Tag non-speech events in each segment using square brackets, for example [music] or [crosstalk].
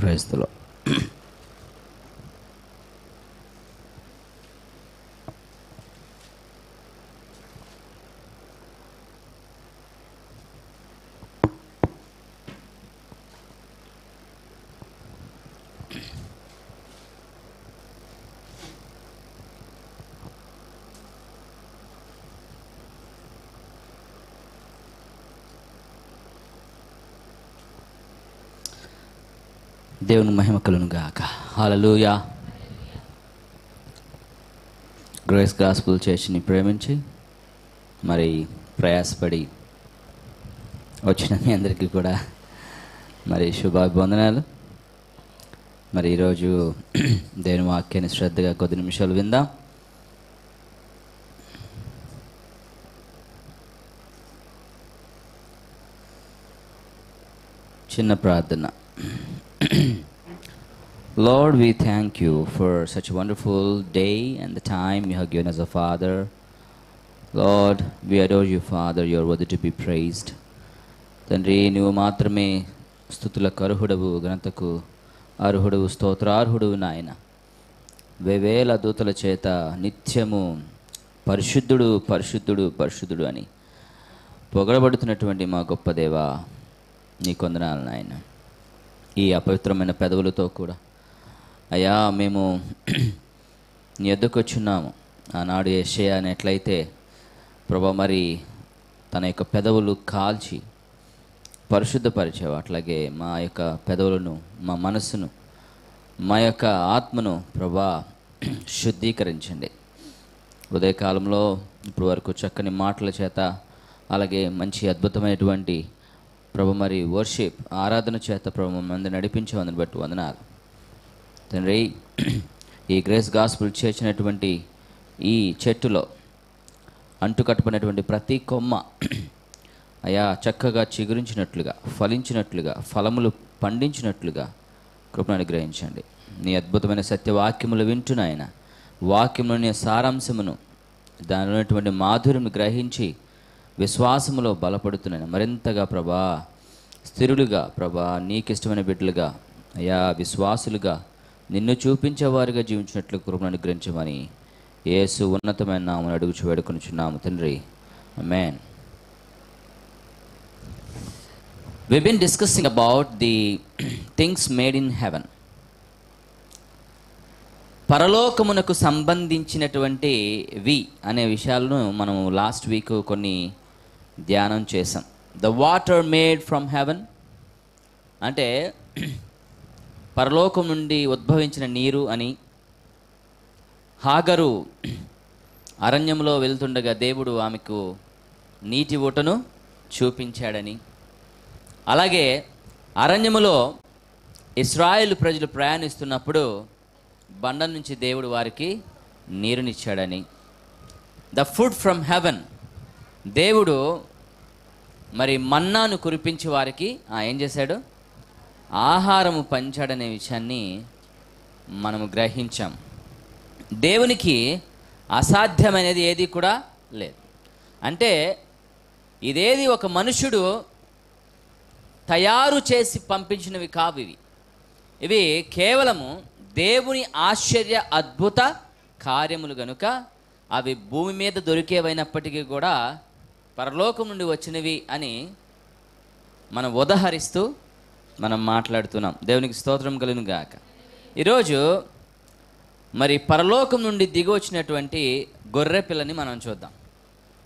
Praise the Lord. దేవుని మహిమ కలును గాక. హల్లెలూయా grace gospel చర్చిని ప్రేమించి మరి ప్రయాసపడి వచ్చిన మీ అందరికీ కూడా మరి శుభాభివందనాలు. మరి ఈరోజు [clears throat] దేవుని వాక్యాన్ని శ్రద్ధగా కొద్ది నిమిషాలు విందాం. చిన్న ప్రార్థన. Lord, we thank you for such a wonderful day and the time you have given us, a Father. Lord, we adore you, Father. You are worthy to be praised. తండ్రి నువ్వు మాత్రమే స్థుతులకు అర్హుడవు ఘనతకు అర్హుడవు స్తోత్రార్హుడవు నాయన వేవేల దూతల చేత నిత్యము పరిశుద్ధుడు పరిశుద్ధుడు పరిశుద్ధుడు అని పొగడబడుతున్నటువంటి మా గొప్ప దేవా నీ కొందనాలు నాయన ఈ అపవిత్రమైన పెదవులతో కూడా. అయ్యా మేము నీ ఎద్దుకు వచ్చున్నాము ఆనాడు యెషయా అని ఎట్లయితే ప్రభా మరి తన యొక్క పెదవులు కాల్చి పరిశుద్ధపరిచావు. అట్లాగే మా యొక్క పెదవులను మా మనస్సును మా యొక్క ఆత్మను ప్రభా శుద్ధీకరించండి. ఉదయకాలంలో ఇప్పుడు వరకు చక్కని మాటల చేత అలాగే మంచి అద్భుతమైనటువంటి ప్రభు మరి వర్షిప్ ఆరాధన చేత ప్రభు మంది నడిపించేవందని బట్టి వందనాలు. తండ్రి ఈ గ్రేస్ గాస్పుల్ చేర్చినటువంటి ఈ చెట్టులో అంటుకట్టుకున్నటువంటి ప్రతి కొమ్మ అయా చక్కగా చిగురించినట్లుగా ఫలించినట్లుగా ఫలములు పండించినట్లుగా కృపను అనుగ్రహించండి. నీ అద్భుతమైన సత్యవాక్యములు వింటున్నాయన వాక్యములోని సారాంశమును దానిలో ఉన్నటువంటి మాధుర్యం గ్రహించి విశ్వాసములో బలపడుతున్నాను మరింతగా ప్రభా స్థిరులుగా ప్రభా నీకిష్టమైన బిడ్డలుగా అయా విశ్వాసులుగా నిన్ను చూపించేవారుగా జీవించినట్లు కృపను అనుగ్రహించమని యేసు ఉన్నతమైన నామను అడుగుచు వేడుకొనుచున్నాము తండ్రి. Amen we been discussing about the things made in heaven పరలోకమునకు సంబంధించినటువంటి వి అనే విషయాలను మనం లాస్ట్ వీక్ కొన్ని ధ్యానం చేశాం. The water made from heaven అంటే పరలోకం నుండి ఉద్భవించిన నీరు అని హాగరు అరణ్యంలో వెళ్తుండగా దేవుడు ఆమెకు నీటి ఊటను చూపించాడని. అలాగే అరణ్యములో ఇస్రాయేల్ ప్రజలు ప్రయాణిస్తున్నప్పుడు బండ నుంచి దేవుడు వారికి నీరునిచ్చాడని. ద ఫుడ్ ఫ్రమ్ హెవెన్ దేవుడు మరి మన్నాను కురిపించి వారికి ఆ, ఏం చేశాడు? ఆహారము పంచాడనే విషయాన్ని మనము గ్రహించాం. దేవునికి అసాధ్యమైనది ఏది కూడా లేదు. అంటే ఇదేది ఒక మనుషుడు తయారు చేసి పంపించినవి కావు ఇవి. ఇవి కేవలము దేవుని ఆశ్చర్య అద్భుత కార్యములు గనుక అవి భూమి మీద దొరికేవైనప్పటికీ కూడా పరలోకం నుండి వచ్చినవి అని మనం ఉదహరిస్తూ మనం మాట్లాడుతున్నాం. దేవునికి స్తోత్రం కలిగిన గాక. ఈరోజు మరి పరలోకం నుండి దిగి వచ్చినటువంటి గొర్రె పిల్లని మనం చూద్దాం.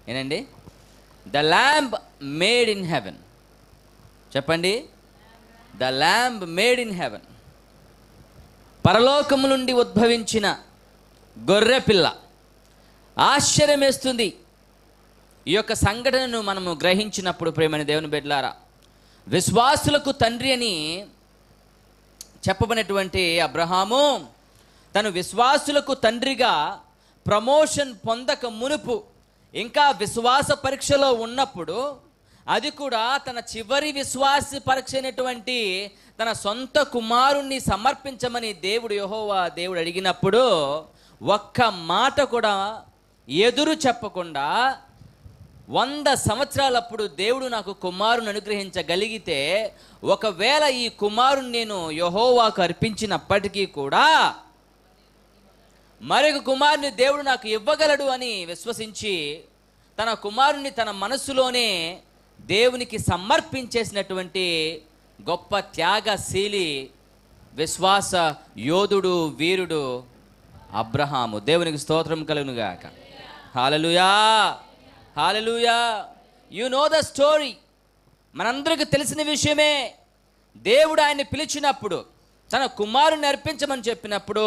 ఏనండి? The lamb made in heaven చెప్పండి. The lamb made in heaven పరలోకము నుండి ఉద్భవించిన గొర్రె పిల్ల. ఆశ్చర్యమేస్తుంది. ఈ యొక్క సంఘటనను మనము గ్రహించినప్పుడు ప్రేమని దేవుని బిడ్డలారా విశ్వాసులకు తండ్రి అని చెప్పబడినటువంటి అబ్రహాము తను విశ్వాసులకు తండ్రిగా ప్రమోషన్ పొందక మునుపు ఇంకా విశ్వాస పరీక్షలో ఉన్నప్పుడు అది కూడా తన చివరి విశ్వాస పరీక్ష అయినటువంటి తన సొంత కుమారుణ్ణి సమర్పించమని దేవుడు యహోవా దేవుడు అడిగినప్పుడు ఒక్క మాట కూడా ఎదురు చెప్పకుండా వంద సంవత్సరాలప్పుడు దేవుడు నాకు కుమారుని అనుగ్రహించగలిగితే ఒకవేళ ఈ కుమారుని నేను యహోవాకు అర్పించినప్పటికీ కూడా మరొక కుమారుని దేవుడు నాకు ఇవ్వగలడు అని విశ్వసించి తన కుమారుని తన మనస్సులోనే దేవునికి సమర్పించేసినటువంటి గొప్ప త్యాగశీలి విశ్వాస యోధుడు వీరుడు అబ్రహాము. దేవునికి స్తోత్రం కలుగునుగాక. హాలలుయా! హాలలుయా యు నో ద స్టోరీ మనందరికీ తెలిసిన విషయమే. దేవుడు ఆయన్ని పిలిచినప్పుడు తన కుమారుని అర్పించమని చెప్పినప్పుడు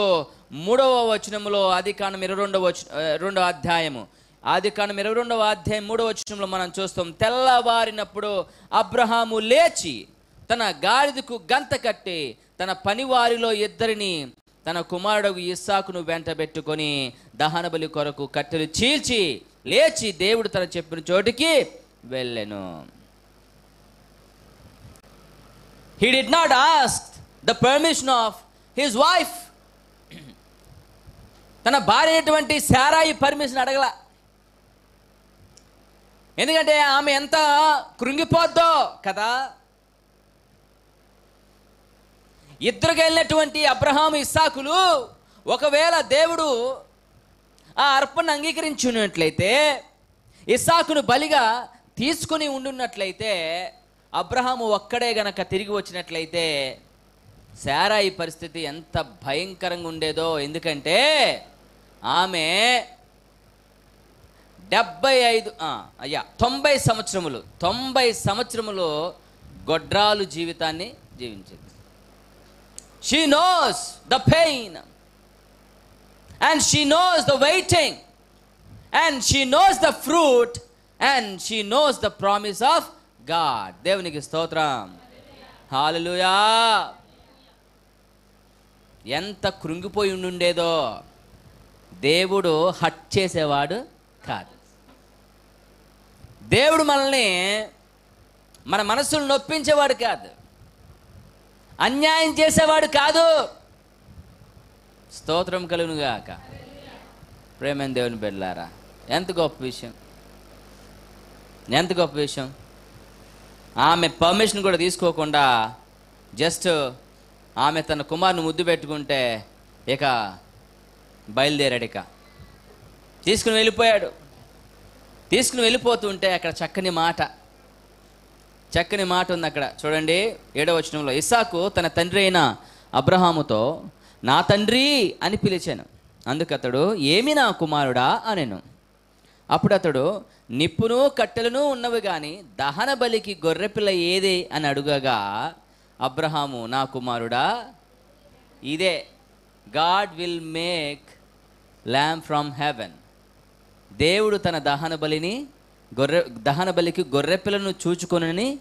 మూడవ వచనంలో ఆది కాండం ఇరవై రెండవ వచ రెండవ అధ్యాయము. ఆది కాండం ఇరవై రెండవ అధ్యాయం మూడవ వచనంలో మనం చూస్తాం తెల్లవారినప్పుడు అబ్రహాము లేచి తన గాడిదకు గంత కట్టి తన పనివారిలో ఇద్దరిని తన కుమారుడు ఇస్సాకును వెంటబెట్టుకొని దహనబలి కొరకు కట్టెలు చీల్చి లేచి దేవుడు తన చెప్పిన చోటికి వెళ్ళెను. He did not ask the permission of his wife తన భార్య అయినటువంటి శారాయి పర్మిషన్ అడగల. ఎందుకంటే ఆమె ఎంత కృంగిపోద్దో కదా. ఇద్దరికి వెళ్ళినటువంటి అబ్రహాం ఇస్సాకులు ఒకవేళ దేవుడు ఆ అర్పణ అంగీకరించున్నట్లయితే ఇసాకును బలిగా తీసుకుని ఉండున్నట్లయితే అబ్రహాము ఒక్కడే గనక తిరిగి వచ్చినట్లయితే శారాయి పరిస్థితి ఎంత భయంకరంగా ఉండేదో. ఎందుకంటే ఆమె డెబ్బై ఐదు అయ్యా తొంభై సంవత్సరములు తొంభై సంవత్సరములు గొడ్రాలు జీవితాన్ని జీవించింది. She knows the pain and she knows the waiting and she knows the fruit and she knows the promise of God దేవునికి స్తోత్రం. హాలలుయా ఎంత కృంగిపోయి ఉండుండేదో. దేవుడు హట్ చేసేవాడు కాదు. దేవుడు మనల్ని మన మనసులు నొప్పించేవాడు కాదు. అన్యాయం చేసేవాడు కాదు. స్తోత్రం కలుగునుగాక. ప్రేమైన దేవుని బిడ్డలారా ఎంత గొప్ప విషయం. ఎంత గొప్ప విషయం. ఆమె పర్మిషన్ కూడా తీసుకోకుండా జస్ట్ ఆమె తన కుమారుని ముద్దు పెట్టుకుంటే ఇక బయలుదేరాడు ఇక. తీసుకుని వెళ్ళిపోయాడు. తీసుకుని వెళ్ళిపోతుంటే అక్కడ చక్కని మాట. చక్కని మాట ఉంది అక్కడ. చూడండి ఏడవ వచనంలో. ఇస్సాకు తన తండ్రి అయిన అబ్రహాముతో నా తండ్రి అని పిలిచాను. అందుకు అతడు ఏమి నా కుమారుడా? అనెను. అప్పుడు అతడు నిప్పును కట్టెలను ఉన్నవి కానీ దహన బలికి గొర్రెపిల్ల ఏది? అని అడుగగా అబ్రహాము నా కుమారుడా ఇదే God will make lamb from heaven. దేవుడు తన దహన బలిని గొర్రె దహన బలికి గొర్రెపిల్లను చూచుకొనని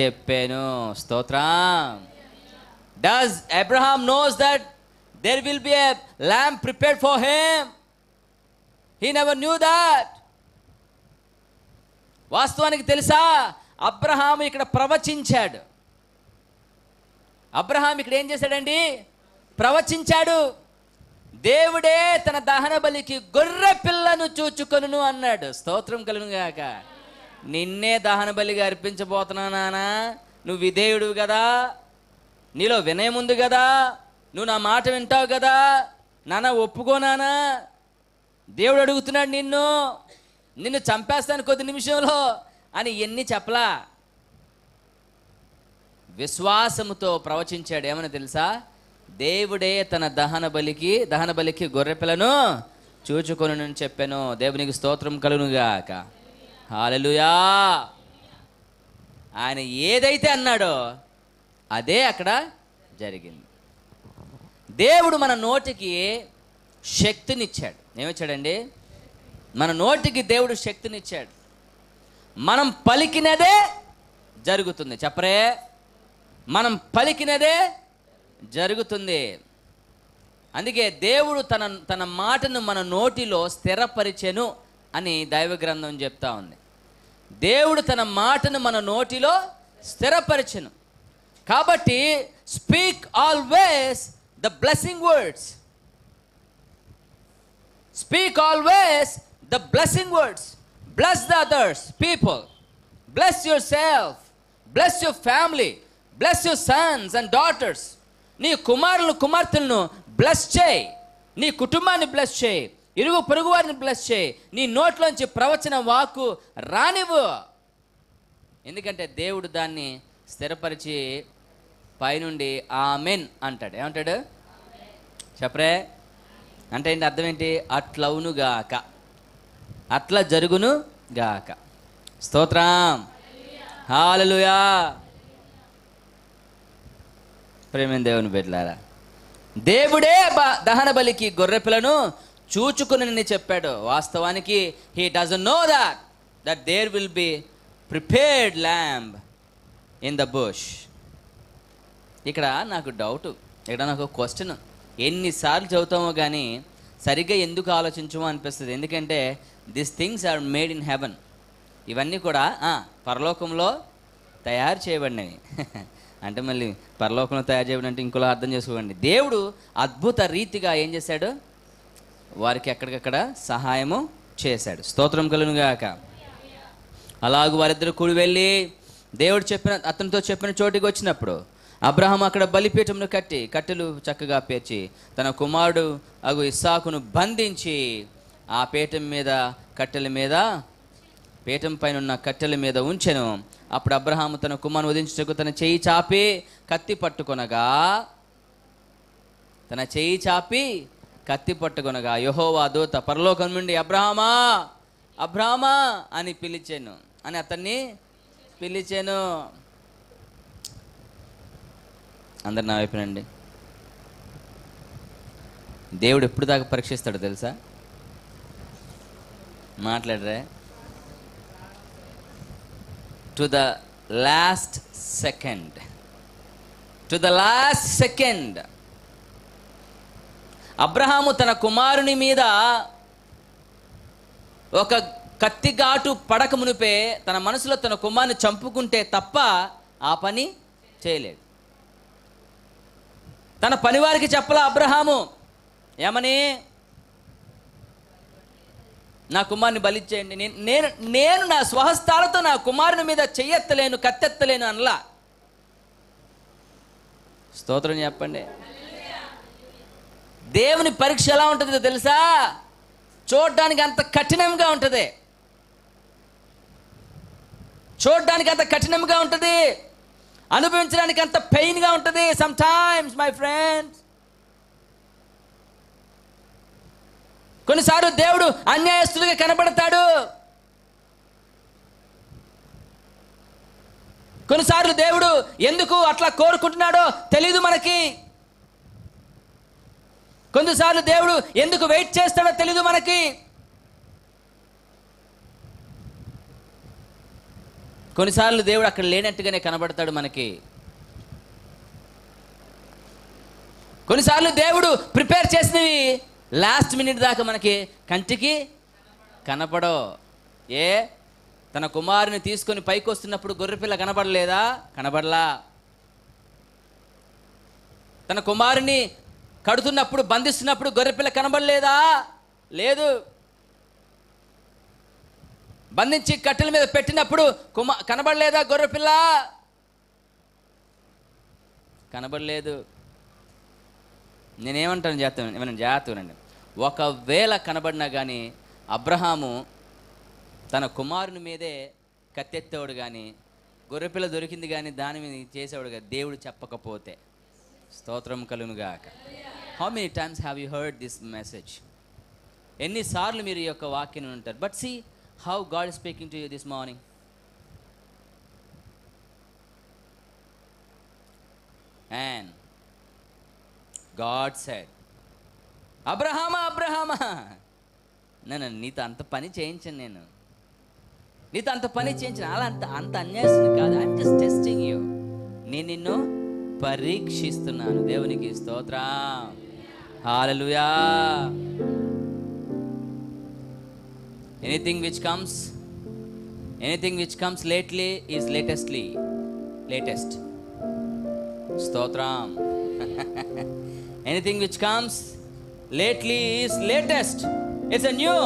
చెప్పాను. స్తోత్రం. Does Abraham knows that there will be a lamb prepared for him he never knew that వాస్తవానికి తెలుసా? అబ్రహాం ఇక్కడ ప్రవచించాడు. అబ్రహాం ఇక్కడ ఏం చేశాడండి? ప్రవచించాడు. దేవుడే తన దహన బలికి గొర్రె పిల్లను చూచుకొను అన్నాడు. స్తోత్రం కలుగుగాక నిన్నే దహన బలిగా అర్పించబోతున్నా నానా. నువ్వు విధేయుడు కదా. నీలో వినయం ఉంది కదా. నువ్వు నా మాట వింటావు కదా? నాన్న ఒప్పుకోనానా దేవుడు అడుగుతున్నాడు నిన్ను. నిన్ను చంపేస్తాను కొద్ది నిమిషంలో అని ఎన్ని చెప్పలా? విశ్వాసముతో ప్రవచించాడు. ఏమని తెలుసా? దేవుడే తన దహన బలికి దహన బలికి గొర్రెపిల్లను చూచుకొను చెప్పాను. దేవునికి స్తోత్రం కలుగునుగాక. హాలలుయా. ఆయన ఏదైతే అన్నాడో అదే అక్కడ జరిగింది. దేవుడు మన నోటికి శక్తినిచ్చాడు. ఏమిచ్చాడండి? మన నోటికి దేవుడు శక్తినిచ్చాడు. మనం పలికినదే జరుగుతుంది. చెప్పరే. మనం పలికినదే జరుగుతుంది. అందుకే దేవుడు తన తన మాటను మన నోటిలో స్థిరపరిచెను అని దైవ గ్రంథం చెప్తా ఉంది. దేవుడు తన మాటను మన నోటిలో స్థిరపరిచెను. కాబట్టి speak always the blessing words speak always the blessing words bless the others people bless yourself bless your family bless your sons and daughters నీ కుమారులను కుమార్తెలను బ్లెస్ చేయి. నీ కుటుంబాన్ని బ్లెస్ చేయి. ఇరుగు పొరుగు వారిని బ్లెస్ చేయి. నీ నోట్లోంచి ప్రవచన వాకు రానివ్వు. ఎందుకంటే దేవుడు దాన్ని స్థిరపరిచి పైనుండి ఆమెన్ అంటాడు. ఏమంటాడు? చెప్పరే? అంటే ఏంటి అర్థం ఏంటి? అట్లవును గాక. అట్లా జరుగును గాక. స్తోత్రం. హాలలుయా. ప్రేమ దేవుని బిడ్డలారా. దేవుడే బ- దహన బలికి గొర్రెపిల్లను చూచుకుని చెప్పాడు. వాస్తవానికి he doesn't know that that there will be prepared lamb in the bush ఇక్కడ నాకు డౌట్ ఇక్కడ నాకు క్వశ్చన్ ఎన్నిసార్లు చదువుతామో కానీ సరిగ్గా ఎందుకు ఆలోచించమో అనిపిస్తుంది. ఎందుకంటే this things are made in heaven ఇవన్నీ కూడా పరలోకంలో తయారు చేయబడినవి. [laughs] అంటే మళ్ళీ పరలోకంలో తయారు చేయబడి అంటే ఇంకోలా అర్థం చేసుకోండి దేవుడు అద్భుత రీతిగా ఏం చేశాడు? వారికి ఎక్కడికక్కడ సహాయము చేశాడు. స్తోత్రం కలునుగాక అలాగూ వారిద్దరు కూడి వెళ్ళి దేవుడు చెప్పిన అతనితో చెప్పిన చోటికి వచ్చినప్పుడు అబ్రహం అక్కడ బలిపీఠమును కట్టి కట్టెలు చక్కగా పేర్చి తన కుమారుడు అగు ఇస్సాకును బంధించి ఆ పీఠం మీద కట్టెల మీద పీఠం పైన ఉన్న కట్టెల మీద ఉంచెను. అప్పుడు అబ్రహాం తన కుమారుని వదిలించుటకు తన చేయి చాపి కత్తి పట్టుకొనగా తన చేయి చాపి కత్తి పట్టుకొనగా యహోవా దూత పరలోకం నుండి అబ్రహామా అబ్రహమా అని పిలిచాను. అని అతన్ని పిలిచాను. అందరు నా వైపునండి దేవుడు ఎప్పుడు దాకా పరీక్షిస్తాడో తెలుసా? మాట్లాడరే. To the last second to the last second Abraham తన కుమారుని మీద ఒక కత్తిఘాటు పడక మునిపే తన మనసులో తన కుమారుని చంపుకుంటే తప్ప ఆ పని చేయలేడు తన పనివారికి చెప్పలా అబ్రహాము. ఏమని? నా కుమారుని బలిచ్చేయండి. నేను నేను నా స్వహస్తాలతో నా కుమారుని మీద చెయ్యెత్తలేను కత్తెత్తలేను అనలా. స్తోత్రం చెప్పండి. దేవుని పరీక్ష ఎలా ఉంటుందో తెలుసా? చూడడానికి అంత కఠినంగా ఉంటుంది. చూడడానికి అంత కఠినంగా ఉంటుంది. అనుభవించడానికి అంత పెయిన్గా ఉంటుంది సమ్ టైమ్స్ మై ఫ్రెండ్స్ కొన్నిసార్లు దేవుడు అన్యాయస్తులుగా కనబడతాడు. కొన్నిసార్లు దేవుడు ఎందుకు అట్లా కోరుకుంటున్నాడో తెలియదు మనకి. కొన్నిసార్లు దేవుడు ఎందుకు వెయిట్ చేస్తాడో తెలియదు మనకి. కొన్నిసార్లు దేవుడు అక్కడ లేనట్టుగానే కనబడతాడు మనకి. కొన్నిసార్లు దేవుడు ప్రిపేర్ చేసినవి లాస్ట్ మినిట్ దాకా మనకి కంటికి కనపడో ఏ? తన కుమారుని తీసుకొని పైకి వస్తున్నప్పుడు గొర్రెపిల్ల కనబడలేదా? కనబడలా. తన కుమారుని కడుతున్నప్పుడు బంధిస్తున్నప్పుడు గొర్రెపిల్ల కనబడలేదా? లేదు. బంధించి కట్టెల మీద పెట్టినప్పుడు కుమ కనబడలేదా గొర్రెపిల్ల కనబడలేదు. నేనేమంటాను జాగ్రత్త ఏమైనా జాగ్రత్త ఒకవేళ కనబడినా కానీ అబ్రహాము తన కుమారుని మీదే కత్తెత్తేవాడు కానీ గొర్రెపిల్ల దొరికింది కానీ దాని మీద చేసేవాడు కానీ దేవుడు చెప్పకపోతే స్తోత్రం కలునుగాక how many times have you heard this message ఎన్నిసార్లు మీరు ఈ యొక్క వాక్యం ఉంటారు but see how God speaking to you this morning and God said అబ్రహామా అబ్రహామా నేను నీతో అంత పని చేయించాను నేను. నీతో అంత పని చేయించిన. అలా అంత అంత అన్యాసం కాదు. ఐమ్ జస్ట్ టెస్టింగ్ యూ నేను నిన్ను పరీక్షిస్తున్నాను. దేవునికి స్తోత్రం. Hallelujah anything which comes anything which comes lately is latestly latest స్తోత్రం anything which comes lately is latest it's a new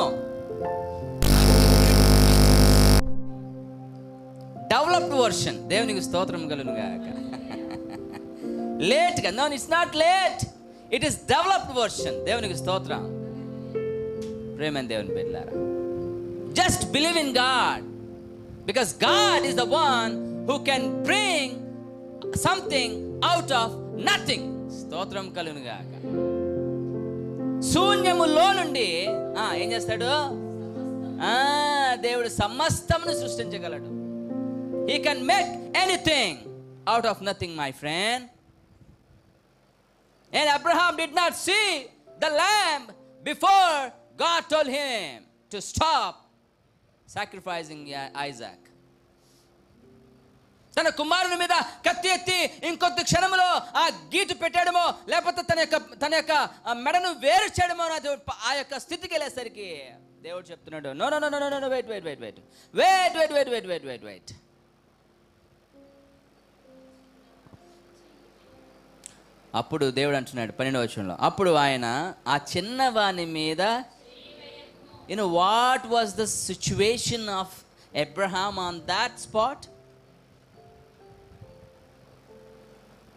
developed version దేవునికి స్తోత్రం కలును గాక లేట్గా no it's not late it is developed version దేవునికి స్తోత్రం. ప్రేమ దేవుని బిడ్డారా Just believe in God. Because God is the one who can bring something out of nothing. స్తోత్రం కలునుగాక శూన్యములో నుండి ఏం చేస్తాడు దేవుడు సమస్తమును సృష్టించగలడు he can make anything out of nothing my friend and Abraham did not see the lamb before God told him to stop sacrificing Isaac తన కుమారుని మీద కత్తి ఎత్తి ఇంకొద్ది క్షణంలో ఆ గీటు పెట్టడమో లేకపోతే తన యొక్క తన యొక్క ఆ మెడను వేరు చేయడమో అది ఆ యొక్క స్థితికి వెళ్ళేసరికి దేవుడు చెప్తున్నాడు no no no no no wait wait wait wait wait wait wait wait wait wait wait అప్పుడు దేవుడు అంటున్నాడు పన్నెండవ వచనంలో అప్పుడు ఆయన ఆ చిన్నవాని మీద you know what was the situation of Abraham on that spot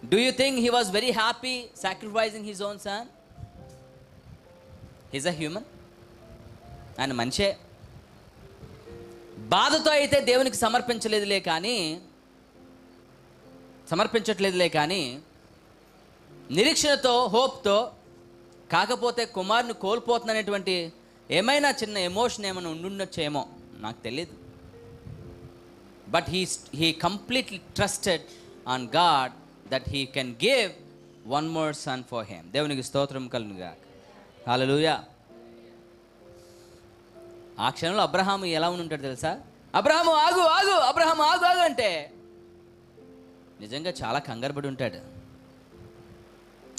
do you think he was very happy sacrificing his own son he's a human ఆయన మంచే బాధతో అయితే దేవునికి సమర్పించలేదులే కానీ సమర్పించట్లేదులే కానీ నిరీక్షణతో హోప్తో కాకపోతే కుమార్ను కోల్పోతుందనేటువంటి ఏమైనా చిన్న ఎమోషన్ ఏమైనా ఉండుండొచ్చేమో నాకు తెలియదు but he he completely trusted on God that he can give one more son for him దేవునికి స్తోత్రం కలుగుగా హల్లెలూయా ఆ క్షణంలో అబ్రహాము ఎలా ఉంటాడు తెలుసా? అబ్రహాము ఆగు ఆగు అబ్రహాం ఆగు ఆగు అంటే నిజంగా చాలా కంగారుపడి ఉంటాడు.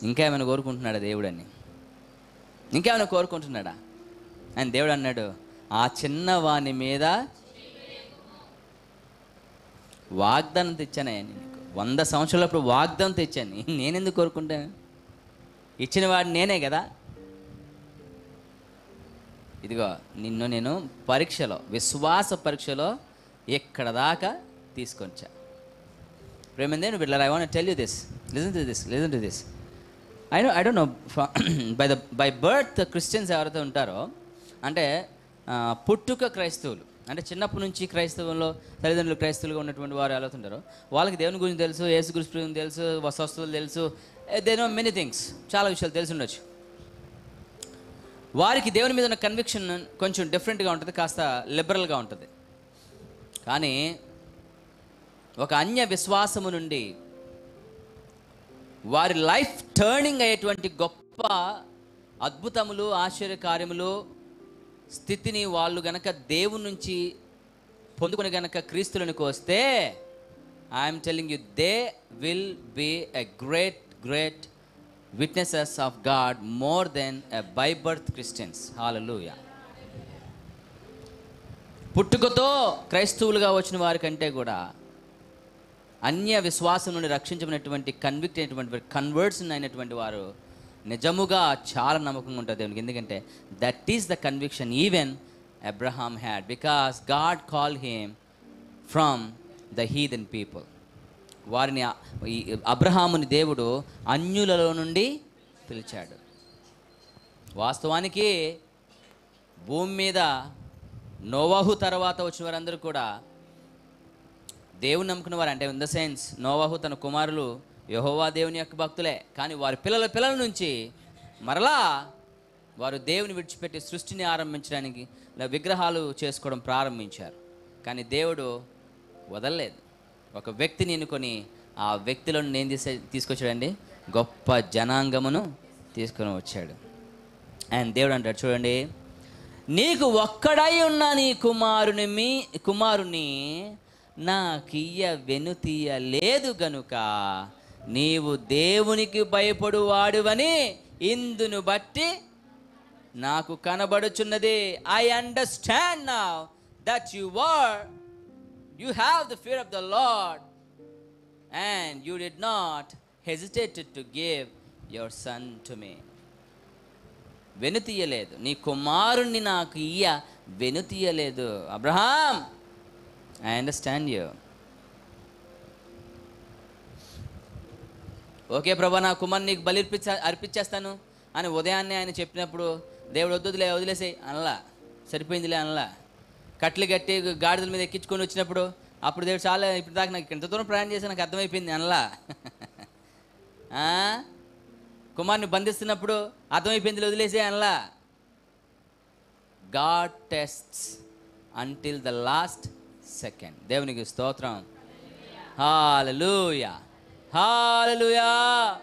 ఇంకా ఏమైనా కోరుకుంటున్నాడా దేవుడని? ఇంకేమైనా కోరుకుంటున్నాడా? అని దేవుడు అన్నాడు ఆ చిన్నవాని మీద వాగ్దానం తెచ్చానే నీకు. వంద సంవత్సరాలప్పుడు వాగ్దానం తెచ్చాను. నేనెందుకు కోరుకుంటాను ఇచ్చిన వాడు నేనే కదా. ఇదిగో నిన్ను నేను పరీక్షలో విశ్వాస పరీక్షలో ఎక్కడ దాకా తీసుకొచ్చా? ప్రేమందేను బిడ్డల I want tell you this listen to this listen to this I know I don't know by the by birth Christians ఎవరైతే ఉంటారో అంటే పుట్టుక క్రైస్తవులు. అంటే చిన్నప్పటి నుంచి క్రైస్తవంలో తల్లిదండ్రులు క్రైస్తవులుగా ఉన్నటువంటి వారు ఎలా వాళ్ళకి దేవుని గురించి తెలుసు యేసు గురించి తెలుసు స్వస్థతలు తెలుసు దే నో మెనీ థింగ్స్ చాలా విషయాలు తెలిసి ఉండొచ్చు. వారికి దేవుని మీద ఉన్న కన్విక్షన్ కొంచెం డిఫరెంట్గా ఉంటుంది కాస్త లిబరల్గా ఉంటుంది. కానీ ఒక అన్య విశ్వాసము నుండి వారి లైఫ్ టర్నింగ్ అయ్యేటువంటి గొప్ప అద్భుతములు ఆశ్చర్యకార్యములు స్థితిని వాళ్ళు గనక దేవుని నుంచి పొందుకుని గనక క్రీస్తులకు వస్తే I'm telling you they will be a great great witnesses of God more than a by birth Christians హాలూయా పుట్టుకతో క్రైస్తవులుగా వచ్చిన వారి కంటే కూడా అన్య విశ్వాసం నుండి రక్షించబడినటువంటి కన్విక్ట్ అయినటువంటి కన్వర్ట్స్ అయినటువంటి వారు నిజముగా చాలా నమ్మకంగా ఉంటుంది దేవునికి. ఎందుకంటే that is the conviction even Abraham had because God call him from the heathen people వారిని అబ్రహాముని దేవుడు అన్యులలో నుండి పిలిచాడు. వాస్తవానికి భూమి మీద నోవాహు తర్వాత వచ్చిన వారందరూ కూడా దేవుని నమ్ముకున్న వారు. అంటే ఇన్ ద సెన్స్ నోవాహు తన కుమారులు యహోవా దేవుని యొక్క భక్తులే. కానీ వారి పిల్లల పిల్లల నుంచి మరలా వారు దేవుని విడిచిపెట్టి సృష్టిని ఆరంభించడానికి విగ్రహాలు చేసుకోవడం ప్రారంభించారు. కానీ దేవుడు వదలలేదు. ఒక వ్యక్తిని ఎన్నుకొని ఆ వ్యక్తిలో నేను తీసే తీసుకొచ్చాడండి? గొప్ప జనాంగమును తీసుకొని వచ్చాడు. అండ్ దేవుడు అంటాడు చూడండి నీకు ఒక్కడై ఉన్న నీ కుమారుని మీ కుమారుని నాకియ్య వెనుతీయ లేదు గనుక నీవు దేవునికి భయపడు వాడువని ఇందును బట్టి నాకు కనబడుచున్నది. ఐ అండర్స్టాండ్ నా that you were you have the fear of the lord and you did not hesitated to give your son to me వెనుతీయలేదు. నీ కుమారుణ్ణి నాకు ఇయ్య. వెనుతీయలేదు. Abraham I understand you okay ప్రభా నా కుమార్ని నీకు బలి అర్పించ అర్పించేస్తాను. అని ఉదయాన్నే ఆయన చెప్పినప్పుడు దేవుడు వద్దులే వదిలేసే అనలా. సరిపోయిందిలే అనలా. కట్లు కట్టి గాడిదల మీద ఎక్కించుకొని వచ్చినప్పుడు అప్పుడు దేవుడు చాలా ఇప్పుడు దాకా నాకు ఇంత దూరం ప్రయాణం చేసి నాకు అర్థమైపోయింది అనలా. [laughs] కుమార్ని బంధిస్తున్నప్పుడు అర్థమైపోయింది వదిలేసే అనలా. God tests until the last second. దేవునికి స్తోత్రం. హాలూయా హాలూయా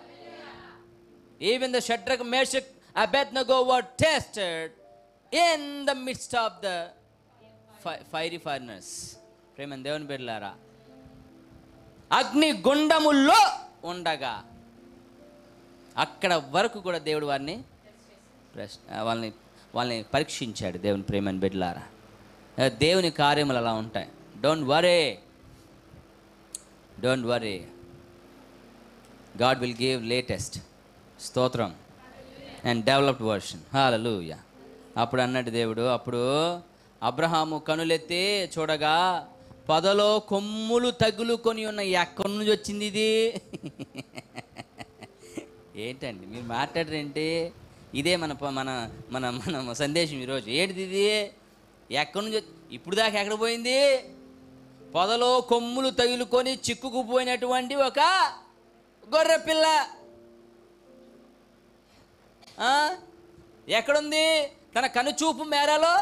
even the Shadrach Meshach Abednego were tested in the midst of the fiery furnace ప్రేమ దేవుని బిడ్డలారా అగ్ని గుండముల్లో ఉండగా అక్కడ వరకు కూడా దేవుడు వారిని ప్రశ్న వాళ్ళని వాళ్ళని పరీక్షించాడు దేవుని ప్రేమని బిడ్డలారా. దేవుని కార్యములు అలా ఉంటాయి. Don't worry don't worry God will give latest స్తోత్రం అండ్ డెవలప్డ్ వర్షన్ హాలూయ అప్పుడు అన్నట్టు దేవుడు అప్పుడు అబ్రహాము కనులెత్తి చూడగా పొదలో కొమ్ములు తగులుకొని ఉన్న ఎక్కడి నుంచి వచ్చింది ఇది? [laughs] ఏంటండి మీరు మాట్లాడరేంటి ఇదే మన ప- మన మన మన సందేశం ఈరోజు. ఏంటిది ఇది? ఎక్కడి నుంచి ఇప్పుడు దాకా ఎక్కడ పోయింది? పొదలో కొమ్ములు తగులుకొని చిక్కుకుపోయినటువంటి ఒక గొర్రె పిల్ల. ఎక్కడుంది? తన కనుచూపు మేరలో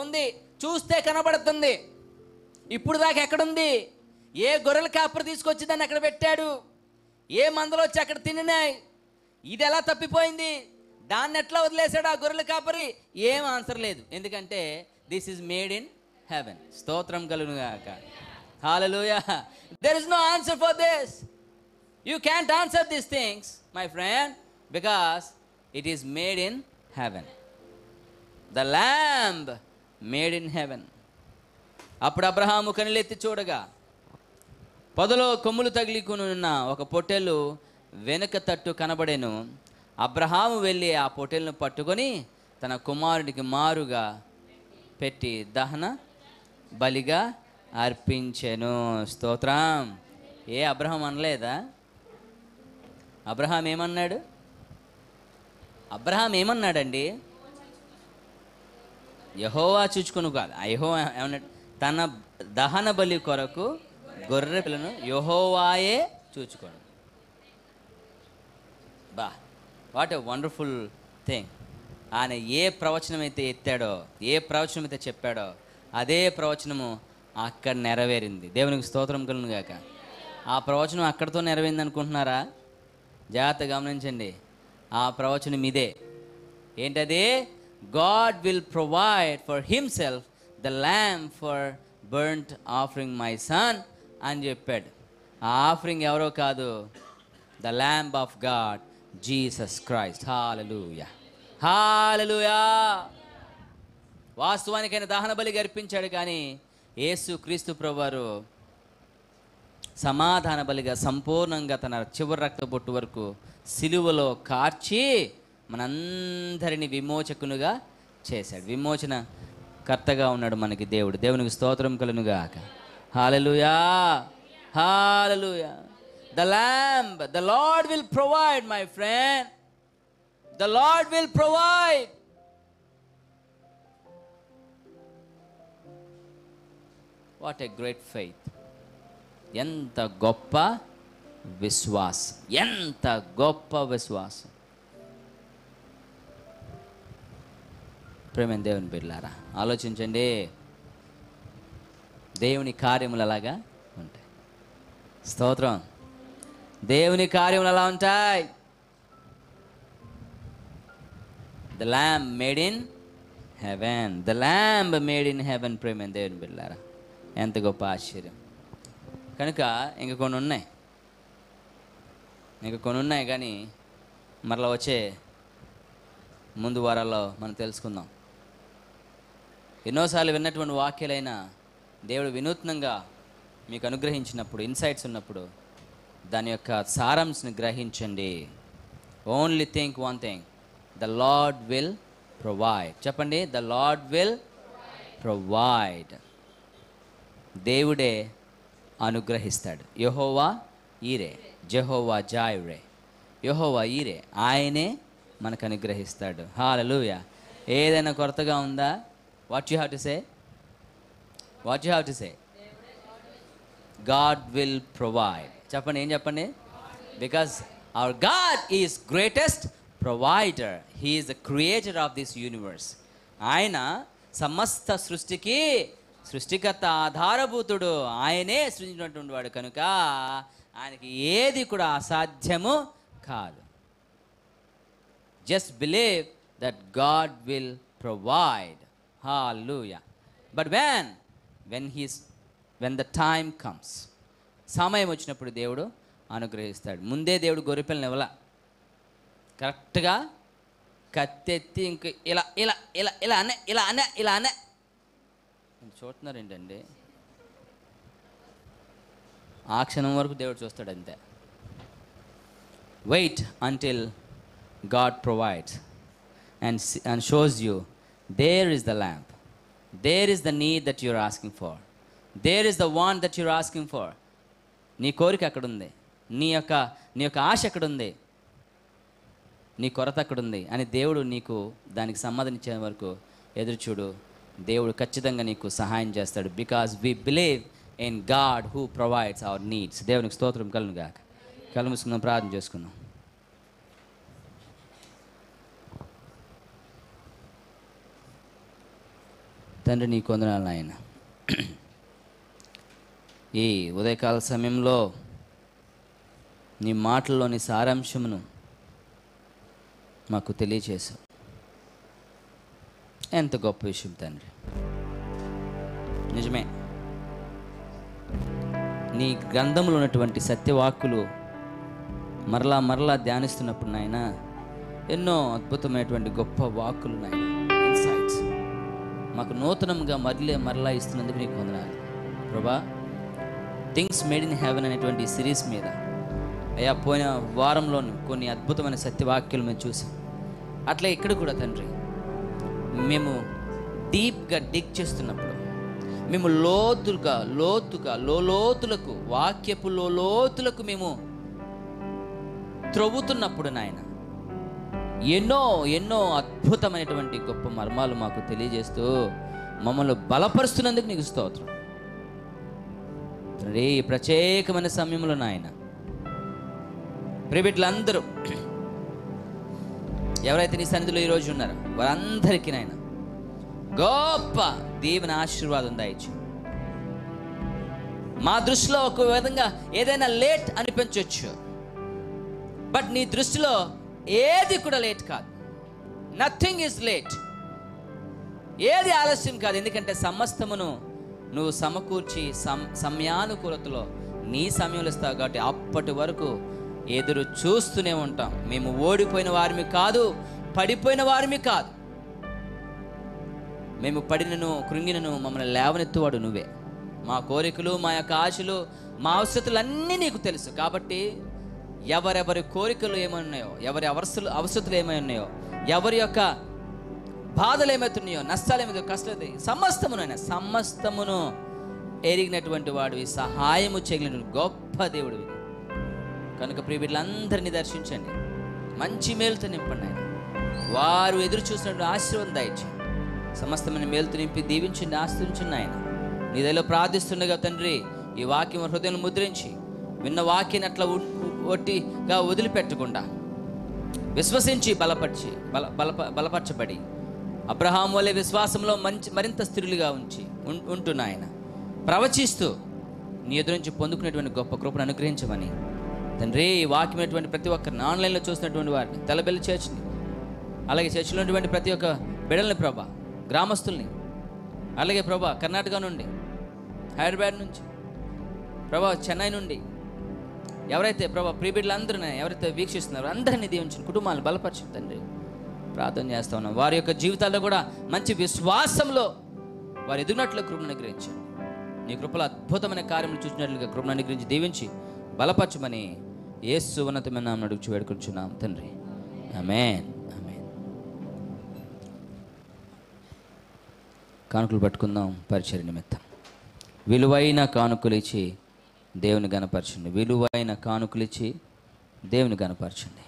ఉంది. చూస్తే కనబడుతుంది. ఇప్పుడు దాకా ఎక్కడుంది? ఏ గొర్రెల కాపరి తీసుకొచ్చి దాన్ని అక్కడ పెట్టాడు? ఏ మందలు వచ్చి అక్కడ తినినాయి? ఇది ఎలా తప్పిపోయింది? దాన్ని ఎట్లా వదిలేశాడు ఆ గొర్రెల కాపరి? ఏం ఆన్సర్ లేదు. ఎందుకంటే this is made in heaven. స్తోత్రం కలుగుగాక hallelujah. There is no answer for this you can't answer these things my friend because it is made in heaven the lamb made in heaven అప్పుడు అబ్రహాము కనులెత్తి చూడగా పొదలో కొమ్ములు తగిలికుని ఉన్న ఒక పొట్టెలు వెనుక తట్టు కనబడెను. అబ్రహాము వెళ్ళి ఆ పొట్టెలను పట్టుకొని తన కుమారుడికి మారుగా పెట్టి దహన బలిగా అర్పించెను. స్తోత్రం. ఏ అబ్రహం అనలేదా? అబ్రహాం ఏమన్నాడు? అబ్రహాం ఏమన్నాడండి? యహోవా చూచుకును కాదు ఆ ఏమన్నాడు? తన దహన బలి కొరకు గొర్రె పిల్లను యహోవాయే చూచుకోను. బా వాట్ ఎ వండర్ఫుల్ థింగ్. ఆయన ఏ ప్రవచనం అయితే ఎత్తాడో ఏ ప్రవచనం అయితే చెప్పాడో అదే ప్రవచనము అక్కడ నెరవేరింది. దేవునికి స్తోత్రం కలును గాక. ఆ ప్రవచనం అక్కడితో నెరవేరింది అనుకుంటున్నారా జాగ్రత్త గమనించండి. ఆ ప్రవచనం ఇదే. ఏంటది? God will provide for himself the lamb for burnt offering my son అని చెప్పాడు. ఆ ఆఫరింగ్ ఎవరో కాదు? The lamb of God Jesus Christ hallelujah hallelujah వాస్తవానికైనా దహన బలి అర్పించాడు కానీ యేసు క్రీస్తు ప్రభువారు సమాధాన బలిగా సంపూర్ణంగా తన చివరి రక్తబొట్టు వరకు సిలువలో కార్చి మనందరినీ విమోచకునుగా చేశాడు. విమోచన కర్తగా ఉన్నాడు మనకి దేవుడు. దేవునికి స్తోత్రం కలునుగాక hallelujah hallelujah the lamb the lord will provide my friend the lord will provide what a great faith ఎంత గొప్ప విశ్వాసం ఎంత గొప్ప విశ్వాసం. ప్రేమ దేవుని బిడ్లారా ఆలోచించండి. దేవుని కార్యములు అలాగా ఉంటాయి? స్తోత్రం. దేవుని కార్యములు అలా ఉంటాయి? The lamb made in heaven the lamb made in heaven ప్రేమ దేవుని బిడ్లారా ఎంత గొప్ప ఆశ్చర్యం. కనుక ఇంక కొన్ని ఉన్నాయి ఇంక కొన్ని ఉన్నాయి కానీ మరలా వచ్చే ముందు వారాల్లో మనం తెలుసుకుందాం. ఎన్నోసార్లు విన్నటువంటి వాక్యాలైనా దేవుడు వినూత్నంగా మీకు అనుగ్రహించినప్పుడు ఇన్సైట్స్ ఉన్నప్పుడు దాని యొక్క సారాంశని గ్రహించండి. Only think one thing the lord will provide చెప్పండి. ద లార్డ్ విల్ ప్రొవైడ్ దేవుడే అనుగ్రహిస్తాడు. యహోవా ఈరే జహోవా జాయురే. యెహోవా ఈరే ఆయనే మనకు అనుగ్రహిస్తాడు హాలలుయ. ఏదైనా కొరతగా ఉందా? What you have to say what you have to say God will provide చెప్పండి ఏం చెప్పండి? Because our God is greatest provider he is the creator of this universe ఆయన సమస్త సృష్టికి సృష్టికర్త ఆధారభూతుడు ఆయనే సృజించినటువంటి వాడు కనుక ఆయనకి ఏది కూడా అసాధ్యము కాదు. Just believe that God will provide హాలూయా but when when he's when the time comes సమయం వచ్చినప్పుడు దేవుడు అనుగ్రహిస్తాడు. ముందే దేవుడు గొర్రెపిల్లని ఇవ్వలా. కరెక్ట్గా కత్తెత్తి ఇంక ఇలా ఇలా ఇలా ఇలా అనే ఇలా అనే ఇలా అనే చూస్తున్నారు ఏంటండి ఆ క్షణం వరకు దేవుడు చూస్తాడు అంతే wait until God provides and and shows you there is the lamb there is the need that you're asking for there is the want that you're asking for నీ కోరిక అక్కడుంది. నీ యొక్క నీ యొక్క ఆశ అక్కడుంది. నీ కొరత అక్కడుంది. అని దేవుడు నీకు దానికి సమ్మతించే వరకు ఎదురుచూడు. దేవుడు ఖచ్చితంగా నీకు సహాయం చేస్తాడు because we believe in God who provides our needs దేవునికి స్తోత్రం కలను గాక. ప్రార్థన చేసుకుందాం. తండ్రి నీ కొందనాలు నాయన. ఈ ఉదయకాల సమయంలో నీ మాటల్లోని సారాంశమును మాకు తెలియచేశావు ఎంత గొప్ప విషయం తండ్రి. నిజమే. నీ గ్రంథంలో ఉన్నటువంటి సత్యవాక్కులు మరలా మరలా ధ్యానిస్తున్నప్పుడు నాయన ఎన్నో అద్భుతమైనటువంటి గొప్ప వాక్కులు నాయన ఇన్సైట్స్ మాకు నూతనంగా మరలే మరలా ఇస్తున్నందుకు నీకు వందనాలు. ప్రభా థింగ్స్ మేడ్ ఇన్ హెవెన్ అనేటువంటి సిరీస్ మీద అయ్యా పోయిన వారంలోని కొన్ని అద్భుతమైన సత్యవాక్యాలు మేము చూసాం. అట్లా ఇక్కడ కూడా తండ్రి మేము డీప్గా డిగ్ చేస్తున్నప్పుడు మేము లోతుగా లోతుగా లోతులకు వాక్యపు లోతులకు మేము త్రవ్వుతున్నప్పుడు నాయన ఎన్నో ఎన్నో అద్భుతమైనటువంటి గొప్ప మర్మాలు మాకు తెలియజేస్తూ మమ్మల్ని బలపరుస్తున్నందుకు నీకు స్తోత్రం. రే ప్రత్యేకమైన సమయంలో నాయన ప్రిబిడ్లందరూ ఎవరైతే నీ సన్నిధిలో ఈరోజు ఉన్నారో వారందరికీ నాయన గొప్ప దేవుని ఆశీర్వాదం దాయిచ్చు. మా దృష్టిలో ఒక విధంగా ఏదైనా లేట్ అనిపించవచ్చు బట్ నీ దృష్టిలో ఏది కూడా లేట్ కాదు. నథింగ్ ఈజ్ లేట్ ఏది ఆలస్యం కాదు. ఎందుకంటే సమస్తమును నువ్వు సమకూర్చి సమ్ సమయానుకూలతలో నీ సమయంలో ఇస్తావు కాబట్టి అప్పటి వరకు ఎదురు చూస్తూనే ఉంటాం. మేము ఓడిపోయిన వారిమి కాదు పడిపోయిన వారిమి కాదు. మేము పడినను కృంగినను మమ్మల్ని లేవనెత్తువాడు నువ్వే. మా కోరికలు మా యొక్క ఆశలు మా అవసరతలన్నీ నీకు తెలుసు. కాబట్టి ఎవరెవరి కోరికలు ఏమన్నాయో ఎవరి అవసరం అవసరతలు ఏమై ఉన్నాయో ఎవరి యొక్క బాధలు ఏమవుతున్నాయో నష్టాలు ఏమవుతాయో కష్టాలు సమస్తమునైనా సమస్తమును ఎరిగినటువంటి వాడు సహాయము చేయగలిగినటువంటి గొప్ప దేవుడు కనుక ప్రియ బిడ్డలందరినీ దర్శించండి. మంచి మేలుతో నింపండి ఆయన. వారు ఎదురు చూసినట్టు ఆశీర్వాదం దయచేయండి. సమస్తమైన మేలుతో నింపి దీవించండి ఆశ్రయించండి ఆయన. నీ ప్రార్థిస్తుండగా తండ్రి ఈ వాక్యం హృదయం ముద్రించి విన్న వాక్యాన్ని అట్లా ఒట్టిగా వదిలిపెట్టకుండా విశ్వసించి బలపరిచి బల బలప బలపరచబడి అబ్రహాం వలె విశ్వాసంలో మంచి మరింత స్థిరులుగా ఉంచి ఉంటున్నాయన. ప్రవచిస్తూ నీ ఎదురు నుంచి పొందుకునేటువంటి గొప్ప కృపను అనుగ్రహించమని తండ్రి ఈ వాక్యమైనటువంటి ప్రతి ఒక్కరిని ఆన్లైన్లో చూసినటువంటి వారిని తలబెల్లి చర్చిని అలాగే చర్చిలో ఉన్నటువంటి ప్రతి ఒక్క బిడల్ని ప్రభా గ్రామస్తుల్ని అలాగే ప్రభా కర్ణాటక నుండి హైదరాబాద్ నుంచి ప్రభా చెన్నై నుండి ఎవరైతే ప్రభా ప్రీబిడ్లందరూ ఎవరైతే వీక్షిస్తున్నారో అందరినీ దీవించిన కుటుంబాలను బలపరచండి తండ్రి ప్రార్థన చేస్తా ఉన్నాం. వారి యొక్క జీవితాల్లో కూడా మంచి విశ్వాసంలో వారు ఎదుగునట్లు కృపను అనుగ్రహించండి. నీ కృపలో అద్భుతమైన కార్యములు చూసినట్లుగా కృపను అనుగ్రహించి దీవించి బలపరచమని ఏ సువనతమైన నడుచు అడుగుచు తండ్రి. ఆమేన్. ఆమేన్. కానుకలు పట్టుకుందాం పరిచయ నిమిత్తం. విలువైన కానుకలు ఇచ్చి దేవుని గనపరచండి. విలువైన కానుకలిచ్చి దేవుని గనపరచండి.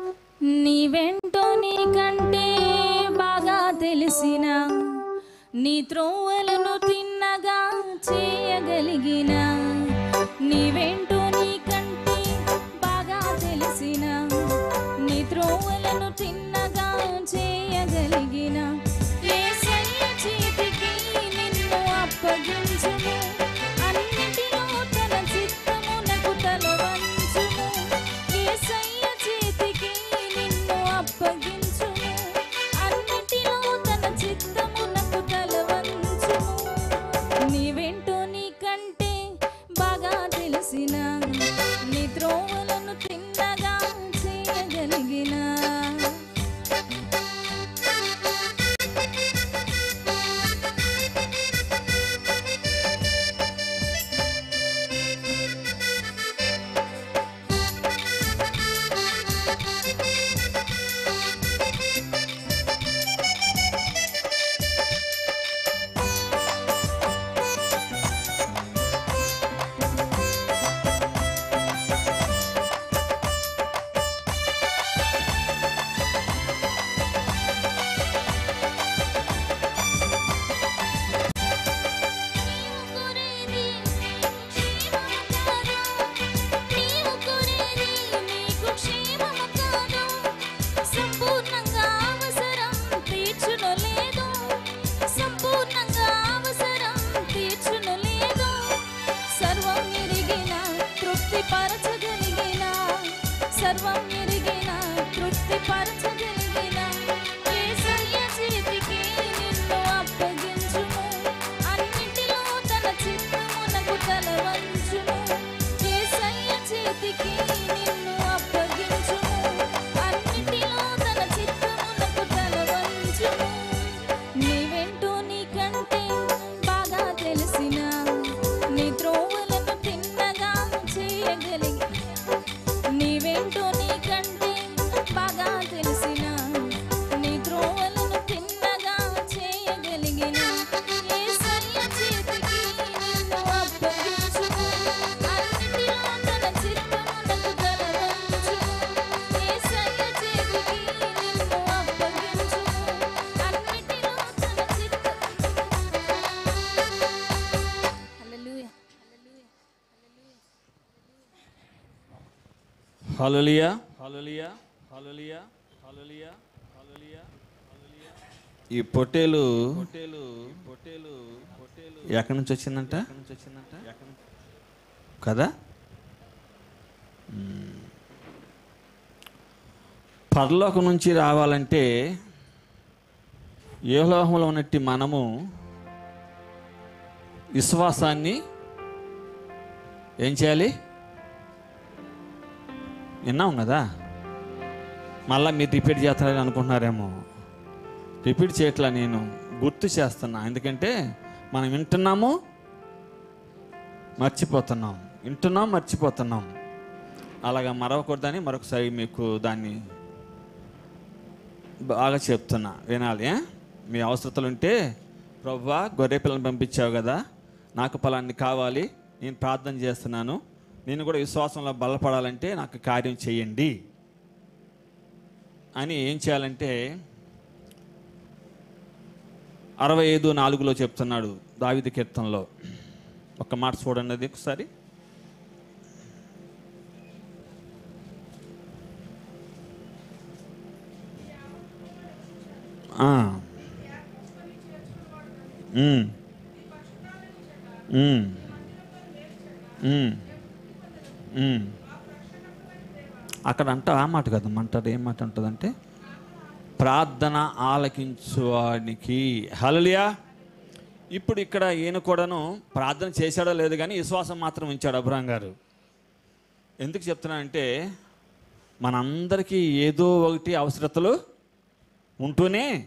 హల్లెలూయా నీవెంటో నీకంటే బాగా తెలిసిన నీ త్రోవలను తిన్నగా చేయగలిగిన నీవెంటో నీకంటే బాగా తెలిసిన నీ త్రోవలను తిన్నగా చేయగలిగిన. ఈ పొట్టేలు పొట్టేలు పొట్టేలు పొట్టేలు ఎక్కడి నుంచి వచ్చిందంట? కదా. పరలోకం నుంచి రావాలంటే ఏ లోకంలో ఉన్నట్టు మనము విశ్వాసాన్ని ఏం చేయాలి? విన్నాం కదా మళ్ళీ మీరు రిపీట్ చేస్తారని అనుకుంటున్నారేమో. రిపీట్ చేయట్లా నేను గుర్తు చేస్తున్నా. ఎందుకంటే మనం వింటున్నాము మర్చిపోతున్నాం. వింటున్నాం మర్చిపోతున్నాం. అలాగా మరవకూడదని మరొకసారి మీకు దాన్ని బాగా చెప్తున్నా. వినాలి మీ అవసరతలు ఉంటే ప్రవ్వా గొర్రె పిల్లని పంపించావు కదా నాకు ఫలాన్ని కావాలి నేను ప్రార్థన చేస్తున్నాను. నేను కూడా విశ్వాసంలో బలపడాలంటే నాకు కార్యం చేయండి అని ఏం చేయాలంటే అరవై ఐదు నాలుగులో చెప్తున్నాడు దావిది కీర్తనలో ఒక మాట చూడండి అది ఒకసారి Mm. Mm. Mm. అక్కడ అంట ఆ మాట కదమ్మా అంటారు ఏం మాట ఉంటుందంటే ప్రార్థన ఆలకించువానికి. హలలియా ఇప్పుడు ఇక్కడ ఈయన కూడాను ప్రార్థన చేశాడో లేదు కానీ విశ్వాసం మాత్రం ఉంచాడు అబ్రహం గారు. ఎందుకు చెప్తున్నానంటే మనందరికీ ఏదో ఒకటి అవసరతలు ఉంటూనే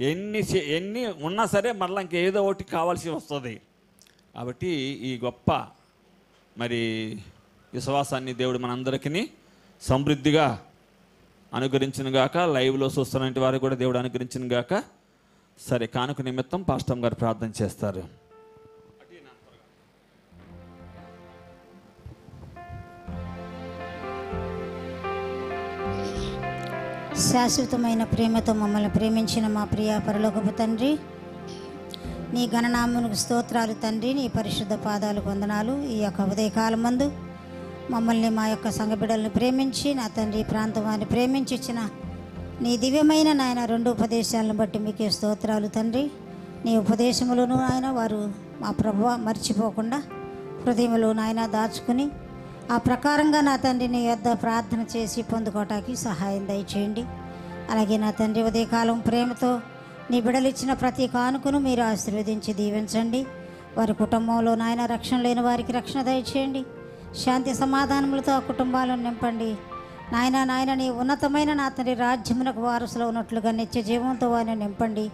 ఎన్ని చే- ఎన్ని ఉన్నా సరే మరలా ఇంకేదో ఒకటి కావాల్సి వస్తుంది. కాబట్టి ఈ గొప్ప మరి విశ్వాసాన్ని దేవుడు మనందరికీ సమృద్ధిగా అనుగ్రహించిన గాక లైవ్లో చూస్తున్నటువంటి వారు కూడా దేవుడు అనుగ్రహించిన గాక సరే కానుక నిమిత్తం పాస్టమ్ గారు ప్రార్థన చేస్తారు. శాశ్వతమైన ప్రేమతో మమ్మల్ని ప్రేమించిన మా ప్రియ పరలోకపు తండ్రి నీ గణనామమునకు స్తోత్రాలు తండ్రి నీ పరిశుద్ధ పాదాలు వందనాలు. ఈ యొక్క ఉదయకాలం మందు మమ్మల్ని మా యొక్క సంఘ బిడ్డలను ప్రేమించి నా తండ్రి ప్రాంతం వారిని ప్రేమించి ఇచ్చిన నీ దివ్యమైన నాయన రెండు ఉపదేశాలను బట్టి మీకే స్తోత్రాలు తండ్రి. నీ ఉపదేశములను ఆయన వారు మా ప్రభు మర్చిపోకుండా హృదయంలో నాయన దాచుకుని ఆ ప్రకారంగా నా తండ్రి నీ యొద్ద ప్రార్థన చేసి పొందుకోవటానికి సహాయం దయచేయండి. అలాగే నా తండ్రి ఉదయకాలం ప్రేమతో నీ బిడలిచ్చిన ప్రతి కానుకను మీరు ఆశీర్వదించి దీవించండి. వారి కుటుంబంలో నాయన రక్షణ లేని వారికి రక్షణ దయచేయండి. శాంతి సమాధానములతో ఆ కుటుంబాలను నింపండి. నాయన నాయన నీ ఉన్నతమైన నా తండ్రి రాజ్యమునకు వారసులో ఉన్నట్లుగా నిత్య జీవంతో వారిని నింపండి.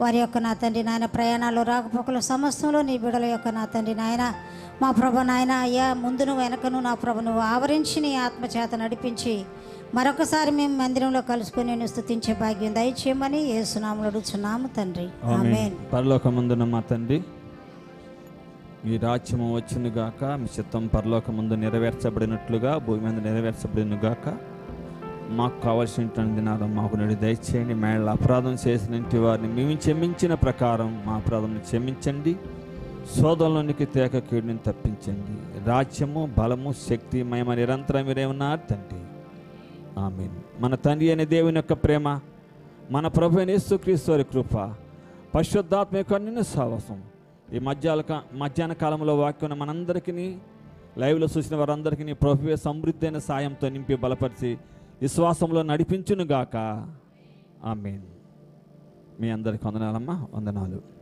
వారి యొక్క నా తండ్రి నాయన ప్రయాణాలు రాకపోకల సమస్తంలో నీ బిడల యొక్క నా తండ్రి నాయన మా ప్రభ నాయన అయ్యా ముందును వెనకను నా ప్రభ నువ్వు ఆవరించి నీ ఆత్మచేత నడిపించి మరొకసారి మేము మందిరంలో కలుసుకొని నేను స్థుతించే భాగ్యం దయచేయమని ఏసునాములు అడుగుచున్నాము తండ్రి. ఆమేన్. పరలోకమందున మా తండ్రి మీ రాజ్యము వచ్చును గాక మీ చిత్తం పరలోకముందు నెరవేర్చబడినట్లుగా భూమి మీద నెరవేర్చబడిన గాక మాకు కావాల్సిన దినాలు మాకు నేడు దయచేయండి. మేళ్ళ అపరాధం చేసిన వారిని మేము క్షమించిన ప్రకారం మా అపరాధం క్షమించండి. సోదరులోనికి తేక కీడుని తప్పించండి. రాజ్యము బలము శక్తి మహిమ నిరంతరం మీరేమన్నారు తండ్రి. ఆమె మన తండ్రి అనే దేవుని యొక్క ప్రేమ మన ప్రభు అయిన క్రీస్తు వారి కృప పరిశుద్ధాత్మ యొక్క నిన్న సావసం. ఈ మధ్యాహ్న మధ్యాహ్న కాలంలో వాక్యం మనందరికీ లైవ్లో చూసిన వారందరికీ ప్రభువే సమృద్ధి అయిన సాయంతో నింపి బలపరిచి విశ్వాసంలో నడిపించునుగాక. ఆమెన్. మీ అందరికి వందనాలమ్మా. వందనాలు.